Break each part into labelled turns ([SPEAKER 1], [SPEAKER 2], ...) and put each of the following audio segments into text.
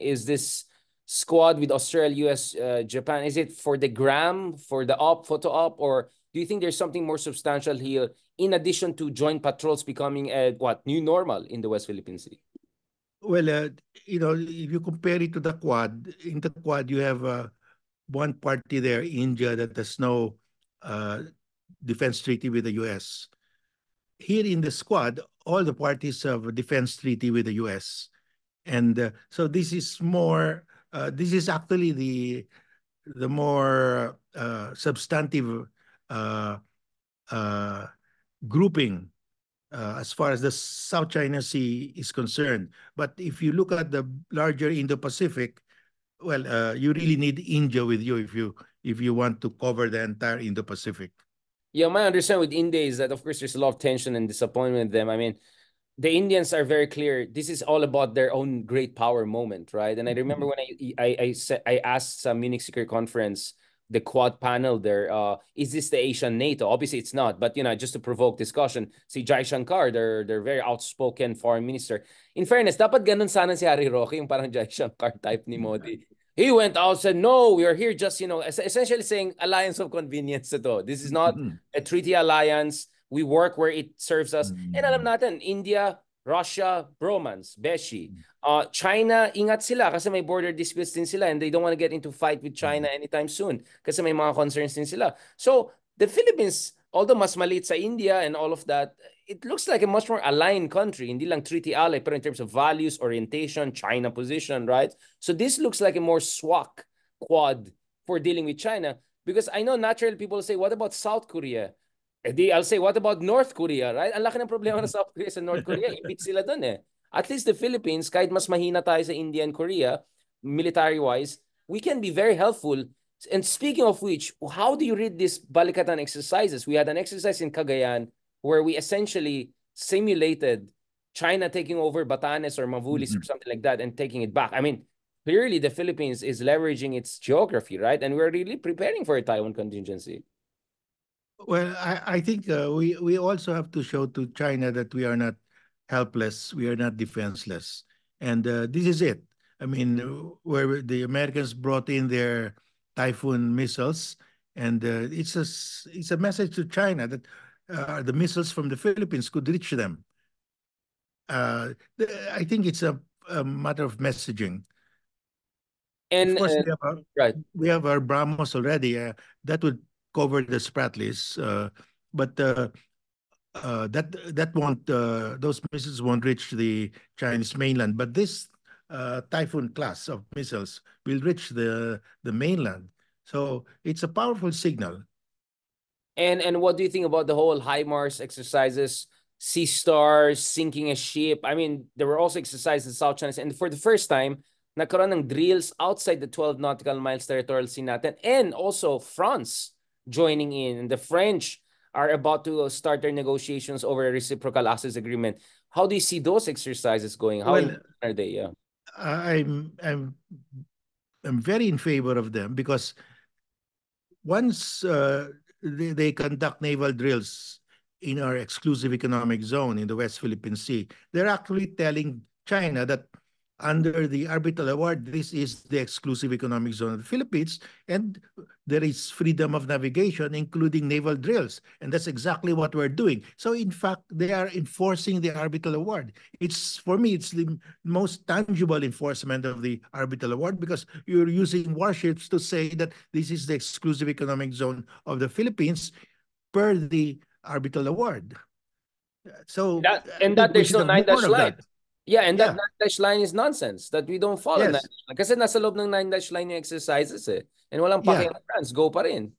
[SPEAKER 1] is this squad with Australia, US, uh, Japan? Is it for the gram, for the op, photo op, or do you think there's something more substantial here in addition to joint patrols becoming a what new normal in the West Philippine Sea?
[SPEAKER 2] Well, uh, you know, if you compare it to the Quad, in the Quad you have uh, one party there, India, that has no uh, defense treaty with the U.S. Here in the Squad, all the parties have a defense treaty with the U.S. And uh, so this is more, uh, this is actually the the more uh, substantive uh, uh, grouping uh, as far as the South China Sea is concerned. But if you look at the larger Indo-Pacific, well, you really need India with you if you if you want to cover the entire Indo-Pacific.
[SPEAKER 1] Yeah, my understanding with India is that of course there's a lot of tension and disappointment with them. I mean, the Indians are very clear. This is all about their own great power moment, right? And I remember mm-hmm. when I I I said I asked some Munich Security Conference, the Quad panel there, uh, is this the Asian NATO? Obviously, it's not. But you know, just to provoke discussion, si Jaishankar, their their very outspoken foreign minister. In fairness, dapat ganun sana si Harry Roque, yung parang Jaishankar type ni Modi. He went out and said, "No, we are here just you know, essentially saying alliance of convenience. Ito. This is not mm-hmm. a treaty alliance." We work where it serves us. Mm-hmm. And alam natin, India, Russia, bromance, beshi. Mm. Uh, China, ingat sila kasi may border disputes din sila and they don't want to get into fight with China mm. anytime soon kasi may mga concerns din sila. So, the Philippines, although mas maliit sa India and all of that, it looks like a much more aligned country. Hindi lang treaty ally, pero in terms of values, orientation, China position, right? So this looks like a more swak quad for dealing with China. Because I know naturally people say, what about South Korea? Eh di, I'll say, what about North Korea, right? Ang laki ng problema ng South Korea sa North Korea. Ipit sila dun eh. At least the Philippines, kahit mas mahina tayo sa India and Korea, military-wise, we can be very helpful. And speaking of which, how do you read these balikatan exercises? We had an exercise in Cagayan where we essentially simulated China taking over Batanes or Mavulis mm-hmm. or something like that and taking it back. I mean, clearly the Philippines is leveraging its geography, right? And we're really preparing for a Taiwan contingency.
[SPEAKER 2] Well, I, I think uh, we, we also have to show to China that we are not helpless, we are not defenseless. And uh, this is it. I mean, where the Americans brought in their Typhon missiles, and uh, it's a it's a message to China that uh, the missiles from the Philippines could reach them. Uh, I think it's a, a matter of messaging.
[SPEAKER 1] And
[SPEAKER 2] of course, we, have our, right. we have our BrahMos already. Uh, that would cover the Spratlys, uh, but uh, uh, that that won't those missiles won't reach the Chinese mainland. But this Typhon class of missiles will reach the the mainland. So it's a powerful signal.
[SPEAKER 1] And and what do you think about the whole HIMARS exercises? Sea stars, sinking a ship. I mean, there were also exercises in South China. And for the first time, nagkaroon ng drills outside the 12 nautical miles territorial sea natin. And also France joining in. And the French are about to start their negotiations over a reciprocal access agreement. How do you see those exercises going? How well, are they? Yeah.
[SPEAKER 2] I'm I'm I'm very in favor of them because once uh, they, they conduct naval drills in our exclusive economic zone in the West Philippine Sea, they're actually telling China that under the arbitral award, this is the exclusive economic zone of the Philippines, and there is freedom of navigation, including naval drills. And that's exactly what we're doing. So in fact, they are enforcing the arbitral award. It's, for me, it's the most tangible enforcement of the arbitral award because you're using warships to say that this is the exclusive economic zone of the Philippines per the arbitral award. So
[SPEAKER 1] that, and uh, that there's no nine dash line. Yeah, and that nine dash line is nonsense that we don't follow yes. that. Kasi nasa loob ng nine dash line yung exercises eh. And walang pakialam yeah. France, go pa rin.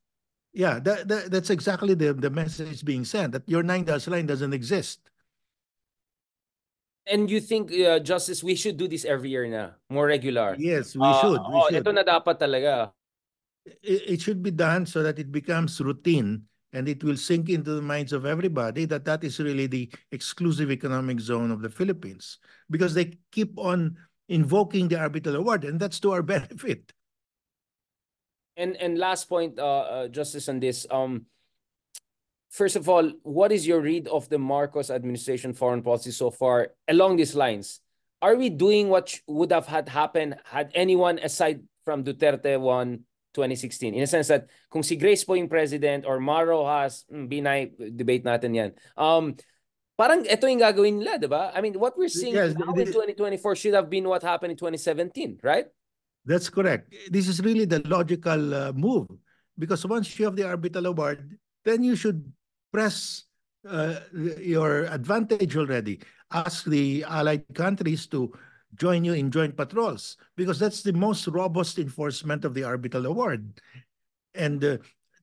[SPEAKER 2] Yeah, that, that, that's exactly the, the message being sent that your nine dash line doesn't exist.
[SPEAKER 1] And you think, uh, Justice, we should do this every year na? More regular?
[SPEAKER 2] Yes, we uh, should. We
[SPEAKER 1] oh,
[SPEAKER 2] should.
[SPEAKER 1] ito na dapat talaga.
[SPEAKER 2] It, it should be done so that it becomes routine and it will sink into the minds of everybody that that is really the exclusive economic zone of the Philippines because they keep on invoking the arbitral award and that's to our benefit.
[SPEAKER 1] And and last point, uh, uh, Justice, on this. Um, first of all, what is your read of the Marcos administration foreign policy so far along these lines? are we doing what would have had happened had anyone aside from Duterte won 2016? In a sense that kung si Grace po yung president or Maro has, hmm, binay, debate natin yan. Um, parang ito yung gagawin nila, di ba? I mean, what we're seeing yes, now in 2024 should have been what happened in 2017, right?
[SPEAKER 2] That's correct. This is really the logical uh, move because once you have the arbitral award, then you should press uh, your advantage already ask the allied countries to join you in joint patrols because that's the most robust enforcement of the arbitral award. And uh,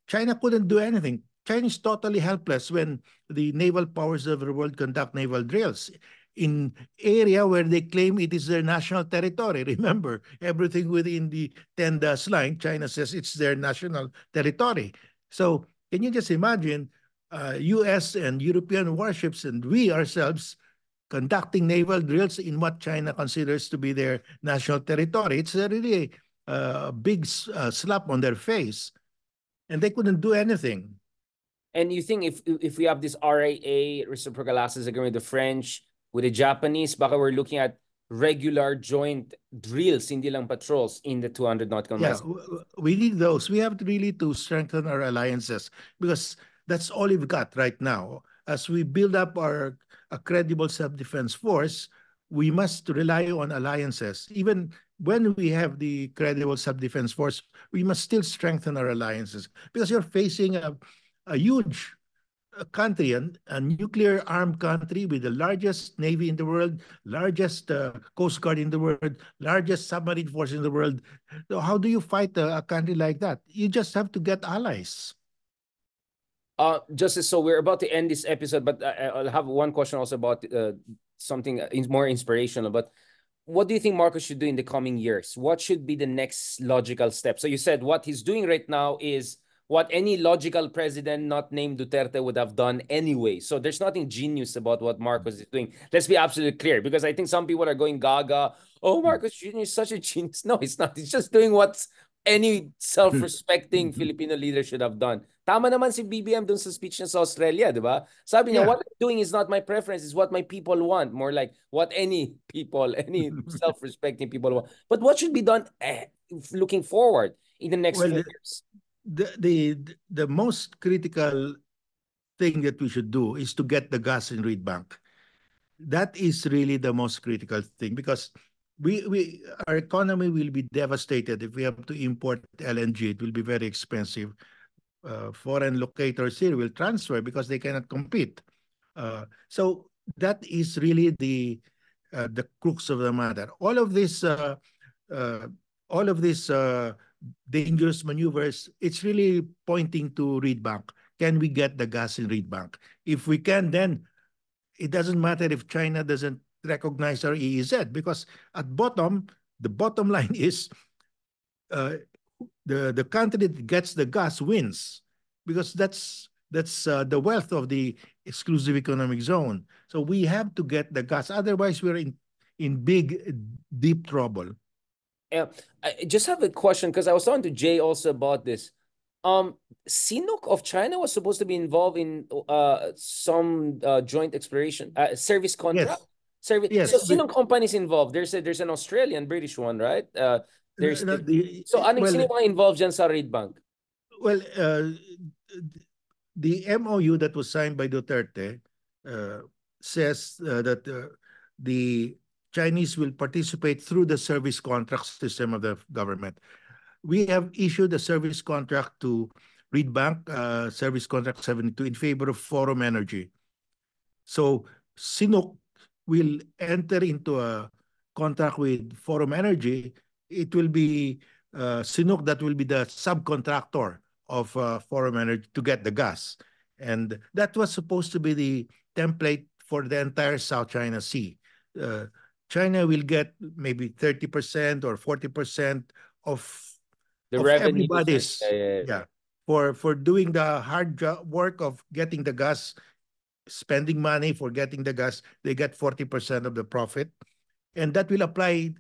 [SPEAKER 2] China couldn't do anything. China is totally helpless when the naval powers of the world conduct naval drills in area where they claim it is their national territory. Remember, everything within the 10 dash line, China says it's their national territory. So can you just imagine uh, U.S. and European warships and we ourselves conducting naval drills in what China considers to be their national territory. It's a really a big uh, slap on their face, and they couldn't do anything.
[SPEAKER 1] And you think if if we have this RAA reciprocal access agreement with the French, with the Japanese, baka we're looking at regular joint drills, hindi lang patrols in the 200 nautical
[SPEAKER 2] miles. Yeah, we need those. We have to really to strengthen our alliances because that's all we've got right now. As we build up our a credible self-defense force, we must rely on alliances. Even when we have the credible self-defense force, we must still strengthen our alliances because you're facing a, a huge country, and a nuclear armed country with the largest navy in the world, largest uh, coast guard in the world, largest submarine force in the world. So how do you fight a, a country like that? You just have to get allies.
[SPEAKER 1] Uh, Justice, so we're about to end this episode, but I, will have one question also about uh, something more inspirational. But what do you think Marcos should do in the coming years? What should be the next logical step? So you said what he's doing right now is what any logical president not named Duterte would have done anyway. So there's nothing genius about what Marcos is doing. Let's be absolutely clear, because I think some people are going gaga. Oh, Marcos Jr. is such a genius. No, it's not. He's just doing what's any self-respecting Filipino leader should have done. Tama naman si BBM dun sa speech niya sa Australia, di ba? Sabi niya, yeah. what I'm doing is not my preference, it's what my people want. More like what any people, any self-respecting people want. But what should be done eh, looking forward in the next well, few the, years?
[SPEAKER 2] The, the, the most critical thing that we should do is to get the gas in Reed Bank. That is really the most critical thing because we, we our economy will be devastated if we have to import LNG. It will be very expensive uh, foreign locators here will transfer because they cannot compete. Uh, so that is really the uh, the crux of the matter. All of this, uh, uh, all of these uh, dangerous maneuvers, it's really pointing to Reed Bank. Can we get the gas in Reed Bank? If we can, then it doesn't matter if China doesn't recognize our EEZ because at bottom, the bottom line is the the country that gets the gas wins because that's that's uh, the wealth of the exclusive economic zone. So we have to get the gas, otherwise we're in in big deep trouble.
[SPEAKER 1] Yeah, I just have a question because I was talking to Jay also about this. Um, CNOOC of China was supposed to be involved in uh some uh, joint exploration uh, service contract. Yes. Service. Yes. So sino companies involved? There's a there's an Australian British one, right? Uh, there's no, the, so anong well, sino mga involved dyan sa Reed Bank?
[SPEAKER 2] Well, uh, the MOU that was signed by Duterte uh, says uh, that uh, the Chinese will participate through the service contract system of the government. We have issued a service contract to Reed Bank, uh, Service Contract 72, in favor of Forum Energy. So CNOOC will enter into a contract with Forum Energy it will be uh, CNOOC that will be the subcontractor of uh, Forum Energy to get the gas. And that was supposed to be the template for the entire South China Sea. Uh, China will get maybe 30% or 40% of,
[SPEAKER 1] the of revenue
[SPEAKER 2] everybody's. Yeah, yeah, yeah. For, for doing the hard work of getting the gas, spending money for getting the gas, they get 40% of the profit. And that will apply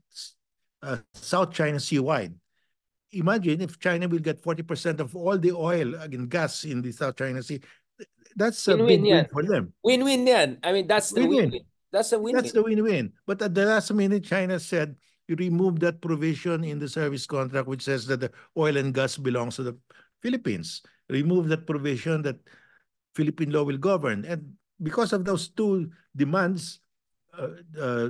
[SPEAKER 2] uh, South China Sea wide. Imagine if China will get 40% of all the oil and gas in the South China Sea. That's a win -win big win for them.
[SPEAKER 1] Win-win yan. I mean, that's the win-win. That's a win-win.
[SPEAKER 2] That's the win-win. But at the last minute, China said you remove that provision in the service contract which says that the oil and gas belongs to the Philippines. Remove that provision that Philippine law will govern. And because of those two demands, uh, uh,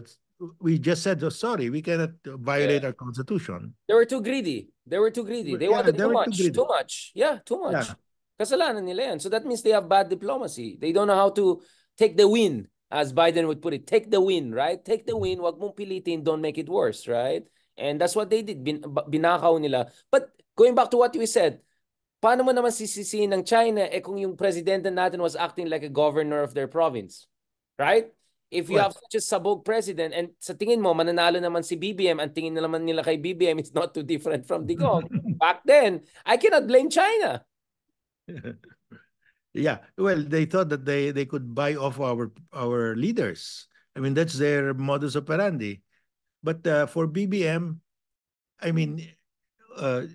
[SPEAKER 2] we just said, oh, sorry, we cannot violate yeah. our constitution.
[SPEAKER 1] They were too greedy. They were too greedy. They yeah, wanted they too much. Too, too, much. Yeah, too much. Yeah. Kasalanan nila yan. So that means they have bad diplomacy. They don't know how to take the win, as Biden would put it. Take the win, right? Take the win. Wag mong pilitin. Don't make it worse, right? And that's what they did. Bin binakaw nila. But going back to what we said, paano mo naman sisisiin ng China eh kung yung presidente natin was acting like a governor of their province? Right? If you have such a sabog president and sa tingin mo mananalo naman si BBM, ang tingin naman nila kay BBM is not too different from Digong. Back then, I cannot blame China.
[SPEAKER 2] yeah, well, they thought that they they could buy off our our leaders. I mean, that's their modus operandi. But uh, for BBM, I mean, uh,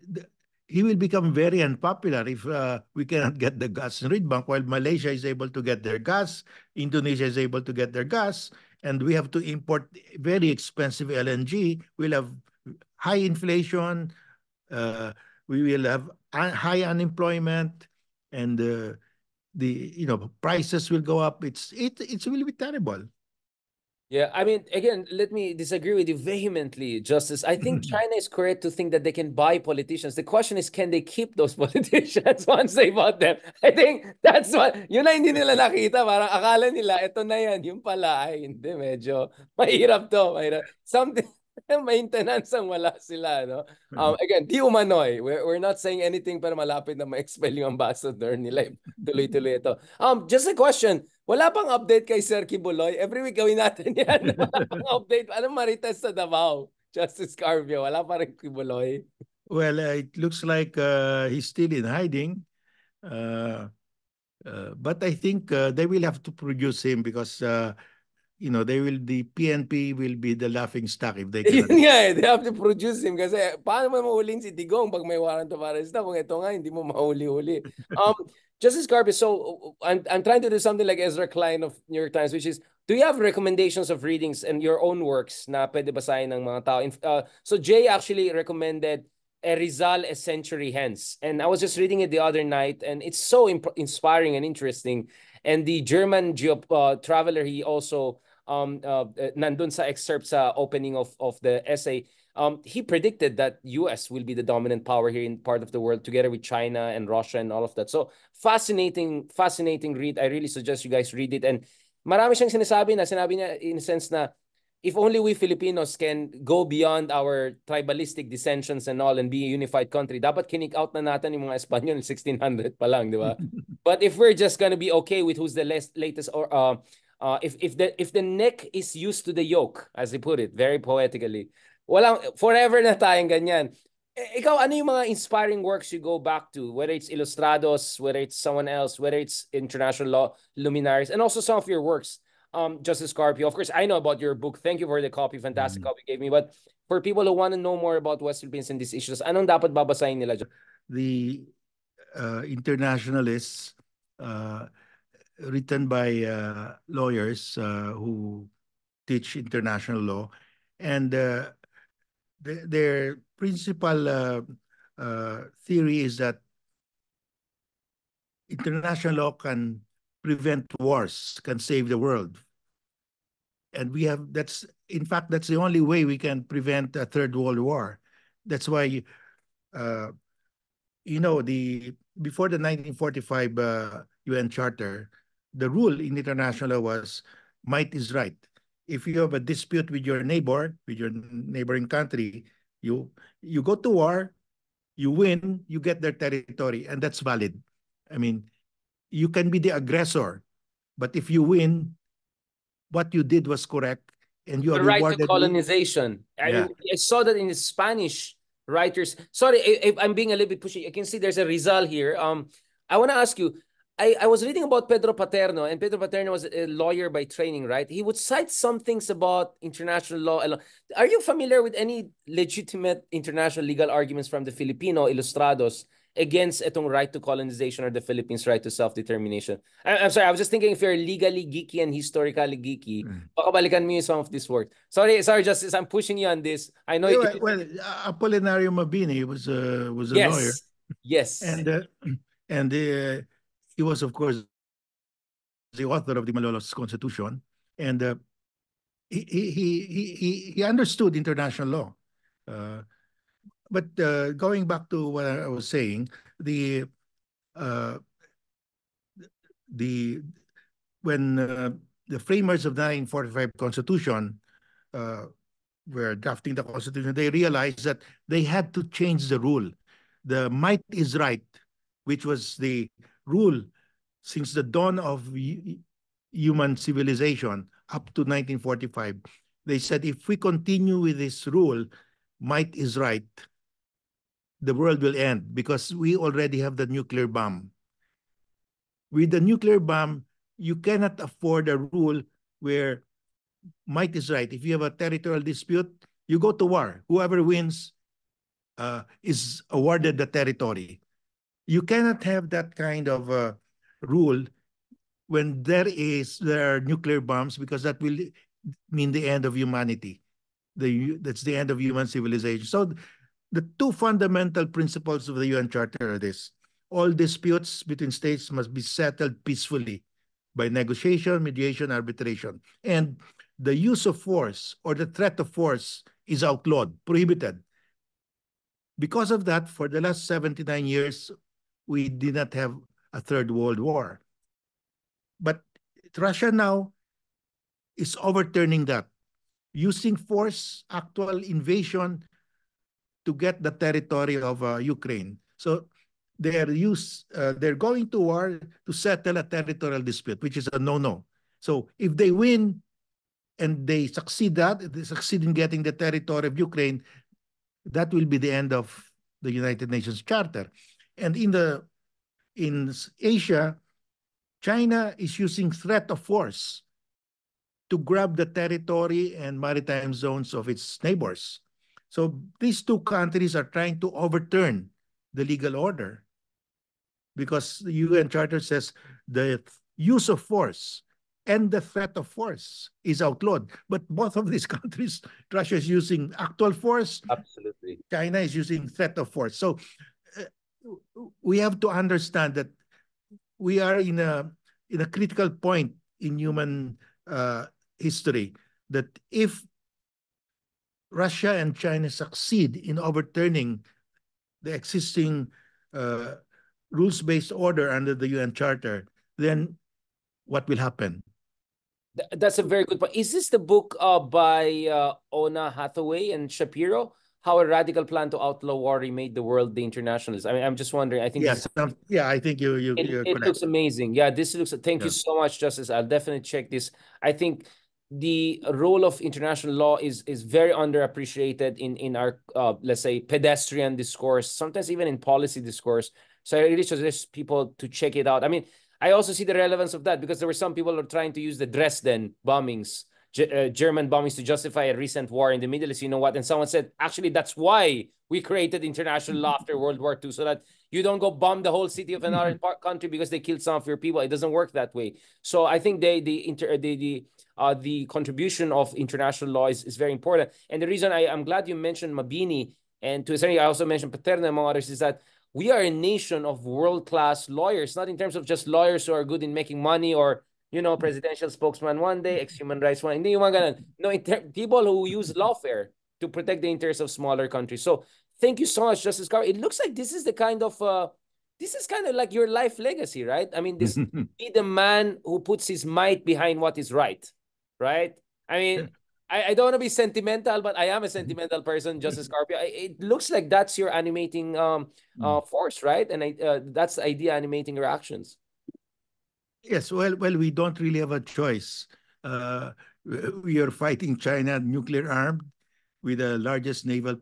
[SPEAKER 2] he will become very unpopular if uh, we cannot get the gas in Reed while Malaysia is able to get their gas, Indonesia is able to get their gas, and we have to import very expensive LNG. We'll have high inflation, uh, we will have un high unemployment, and uh, the you know prices will go up. It's it it will be terrible.
[SPEAKER 1] Yeah, I mean, again, let me disagree with you vehemently, Justice. I think China is correct to think that they can buy politicians. The question is, can they keep those politicians once they bought them? I think that's what, yun na hindi nila nakita. Parang akala nila, ito na yan. Yung pala, ay, hindi, medyo mahirap to. Mahirap. Something, maintenance ang wala sila, no? Um, again, di umanoy. We're, we're not saying anything para malapit na ma-expel yung ambassador nila. Tuloy-tuloy ito. Um, just a question. Wala pang update kay Sir Kibuloy. Every week gawin natin yan. Wala pang update. Anong marites sa Davao? Justice Carvio. Wala pa rin Kibuloy.
[SPEAKER 2] Well, uh, it looks like uh, he's still in hiding. Uh, uh, but I think uh, they will have to produce him because uh, you know, they will, the PNP will be the laughing stock if they
[SPEAKER 1] can. Yun nga eh, they have to produce him kasi paano mo mahulin si Digong pag may warrant of arrest na kung ito nga hindi mo mahuli-huli. Um, Justice Carpio, so I'm, I'm trying to do something like Ezra Klein of New York Times, which is, do you have recommendations of readings and your own works na pwede basahin ng mga tao? Uh, so Jay actually recommended a Rizal a century hence. And I was just reading it the other night and it's so inspiring and interesting. And the German geo uh, traveler, he also, um, uh, nandun sa excerpt sa opening of, of the essay, um, he predicted that US will be the dominant power here in part of the world together with China and Russia and all of that. So fascinating, fascinating read. I really suggest you guys read it. And marami siyang sinasabi na, sinabi niya in a sense na if only we Filipinos can go beyond our tribalistic dissensions and all and be a unified country, dapat kinik out na natin yung mga Espanyol 1600 pa lang, di ba? But if we're just gonna be okay with who's the last, latest or uh, uh, if if the if the neck is used to the yoke, as they put it, very poetically, walang, forever na tayong ganyan. E, ikaw, ano yung mga inspiring works you go back to? Whether it's Ilustrados, whether it's someone else, whether it's international law luminaries, and also some of your works, um, Justice Carpio. Of course, I know about your book. Thank you for the copy. Fantastic mm-hmm. copy you gave me. But for people who want to know more about West Philippines and these issues, anong dapat babasahin nila?
[SPEAKER 2] The uh, internationalists uh, written by uh, lawyers uh, who teach international law and uh, the, their principal uh, uh, theory is that international law can prevent wars, can save the world. And we have, that's, in fact, that's the only way we can prevent a third world war. That's why, uh, you know, the before the 1945 uh, UN Charter, the rule in international law was might is right if you have a dispute with your neighbor, with your neighboring country, you you go to war, you win, you get their territory, and that's valid. I mean, you can be the aggressor, but if you win, what you did was correct, and you
[SPEAKER 1] the
[SPEAKER 2] are
[SPEAKER 1] right to colonization. I, yeah. I saw that in the Spanish writers. Sorry if I'm being a little bit pushy. I can see there's a Rizal here. Um, I want to ask you I, I was reading about Pedro Paterno, and Pedro Paterno was a lawyer by training, right? He would cite some things about international law. Are you familiar with any legitimate international legal arguments from the Filipino Ilustrados against itong right to colonization or the Philippines' right to self-determination. I, am sorry, I was just thinking if you're legally geeky and historically geeky, mm. baka balikan mo some of this work. Sorry, sorry, Justice, I'm pushing you on this. I know.
[SPEAKER 2] Yeah, you, well, Apolinario Mabini was a was a
[SPEAKER 1] yes.
[SPEAKER 2] lawyer.
[SPEAKER 1] Yes.
[SPEAKER 2] And uh, and uh, he was, of course, the author of the Malolos Constitution, and uh, he, he he he he understood international law. Uh, but uh, going back to what I was saying, the uh, the when uh, the framers of the 1945 Constitution uh, were drafting the Constitution, they realized that they had to change the rule. The might is right, which was the rule since the dawn of human civilization up to 1945. They said if we continue with this rule, might is right, the world will end because we already have the nuclear bomb. With the nuclear bomb, you cannot afford a rule where might is right. If you have a territorial dispute, you go to war. Whoever wins uh, is awarded the territory. You cannot have that kind of uh, rule when there is there are nuclear bombs because that will mean the end of humanity. The that's the end of human civilization. So the two fundamental principles of the UN Charter are this. All disputes between states must be settled peacefully by negotiation, mediation, arbitration. And the use of force or the threat of force is outlawed, prohibited. Because of that, for the last 79 years, we did not have a third world war. But Russia now is overturning that, using force, actual invasion to get the territory of uh, Ukraine. So they're use uh, they're going to war to settle a territorial dispute, which is a no-no. So if they win and they succeed that, they succeed in getting the territory of Ukraine, that will be the end of the United Nations Charter. And in the in Asia, China is using threat of force to grab the territory and maritime zones of its neighbors. So these two countries are trying to overturn the legal order because the UN Charter says the use of force and the threat of force is outlawed. But both of these countries, Russia is using actual force.
[SPEAKER 1] Absolutely.
[SPEAKER 2] China is using threat of force. So we have to understand that we are in a in a critical point in human uh, history that if Russia and China succeed in overturning the existing uh, rules-based order under the UN Charter, then what will happen?
[SPEAKER 1] That's a very good point. Is this the book uh, by uh, Oona Hathaway and Shapiro? How a radical plan to outlaw war remade the world the internationalist. I mean, I'm just wondering. I think
[SPEAKER 2] yes,
[SPEAKER 1] this,
[SPEAKER 2] yeah, I think you you.
[SPEAKER 1] It, it looks amazing. Yeah, this looks. Thank yeah. you so much, Justice. I'll definitely check this. I think the role of international law is is very underappreciated in in our uh, let's say pedestrian discourse sometimes even in policy discourse so i really suggest people to check it out i mean i also see the relevance of that because there were some people who are trying to use the dresden bombings uh, german bombings to justify a recent war in the middle east you know what and someone said actually that's why we created international law after world war ii so that you don't go bomb the whole city of another mm-hmm. country because they killed some of your people it doesn't work that way so i think they the inter the, the uh, the contribution of international law is, is very important. And the reason I, am glad you mentioned Mabini, and to a certain I also mentioned Paterno among others, is that we are a nation of world-class lawyers, not in terms of just lawyers who are good in making money or, you know, presidential spokesman one day, ex-human rights one. Hindi yung mga No, people who use lawfare to protect the interests of smaller countries. So thank you so much, Justice Carpio. It looks like this is the kind of uh, this is kind of like your life legacy, right? I mean, this be the man who puts his might behind what is right right? I mean, I, I don't want to be sentimental, but I am a sentimental person, Justice Carpio. It looks like that's your animating um uh, mm. force, right? And I, uh, that's the idea animating your actions.
[SPEAKER 2] Yes, well, well, we don't really have a choice. Uh, we are fighting China nuclear armed with the largest naval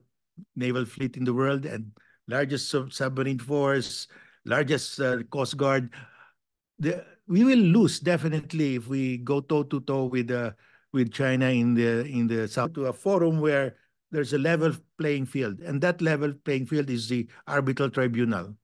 [SPEAKER 2] naval fleet in the world and largest sub submarine force, largest uh, coast guard. The we will lose definitely if we go toe to toe with uh, with China in the in the south to a forum where there's a level playing field, and that level playing field is the arbitral tribunal.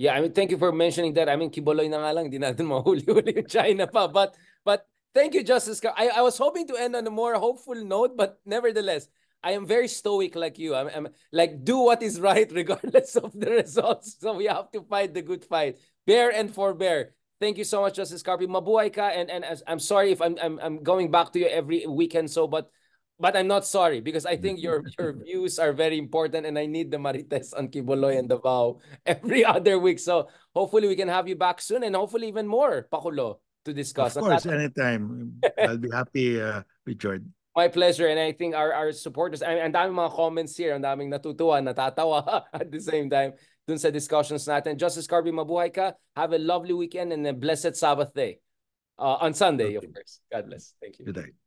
[SPEAKER 1] Yeah, I mean, thank you for mentioning that. I mean, Quiboloy na nga lang, hindi natin mahuli-huli yung China pa. But, but thank you, Justice. I, I was hoping to end on a more hopeful note, but nevertheless, I am very stoic like you. I'm, I'm like, do what is right regardless of the results. So we have to fight the good fight. Bear and forbear. Thank you so much, Justice Carpio. Mabuhay ka. And, and I'm sorry if I'm, I'm, I'm going back to you every weekend. So, but but I'm not sorry because I think your your views are very important and I need the Marites on Quiboloy and Davao every other week. So hopefully we can have you back soon and hopefully even more, Pakulo, to discuss.
[SPEAKER 2] Of course, anytime. I'll be happy, uh, Richard.
[SPEAKER 1] My pleasure. And I think our, our supporters, and I mean, ang daming mga comments here, ang daming natutuwa, natatawa at the same time dun sa discussions natin. Justice Carpio, mabuhay ka. Have a lovely weekend and a blessed Sabbath day. Uh, on Sunday, okay. of course. God bless. Thank you.
[SPEAKER 2] Good day.